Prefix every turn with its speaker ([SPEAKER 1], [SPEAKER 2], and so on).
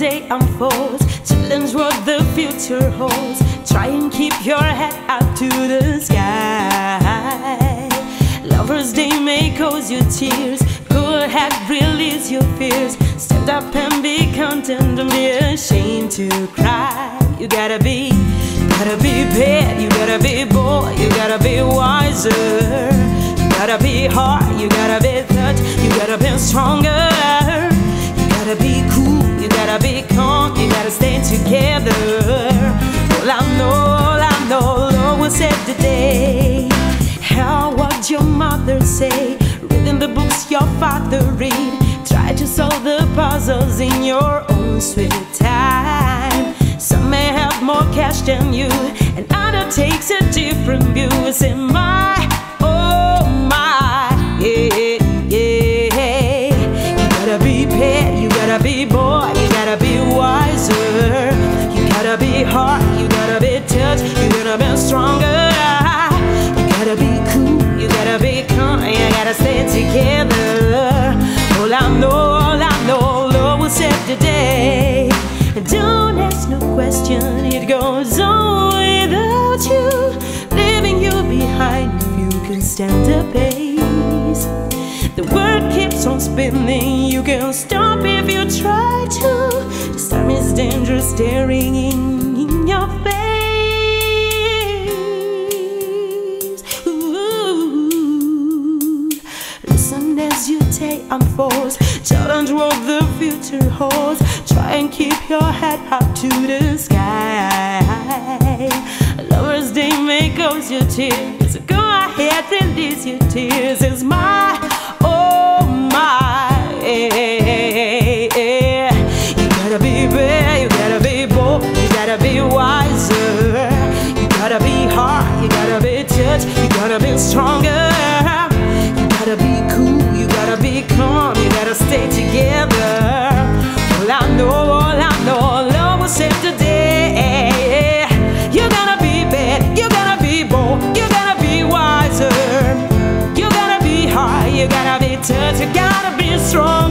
[SPEAKER 1] day unfolds, challenge what the future holds. Try and keep your head up to the sky. Lover's Day may cause you tears. Go ahead, release your fears. Stand up and be content. Don't be ashamed to cry. You gotta be, gotta be bad. You gotta be bold. You gotta be wiser. You gotta be hard. You gotta be touch. You gotta be stronger. Know, Lord will save the day. How what your mother say? Reading the books your father read. Try to solve the puzzles in your own sweet time. Some may have more cash than you, and other takes a different view. Say my, oh my, yeah, yeah. You gotta be pet, you gotta be boy, the pace. The world keeps on spinning, you can stop if you try to. This time is dangerous, staring in, in your face. Ooh. Listen as you your day unfolds, challenge what the future holds. Try and keep your head up to the sky. Lover's Day may cause your tears. Go is your tears is my, oh my. You gotta be ready. strong.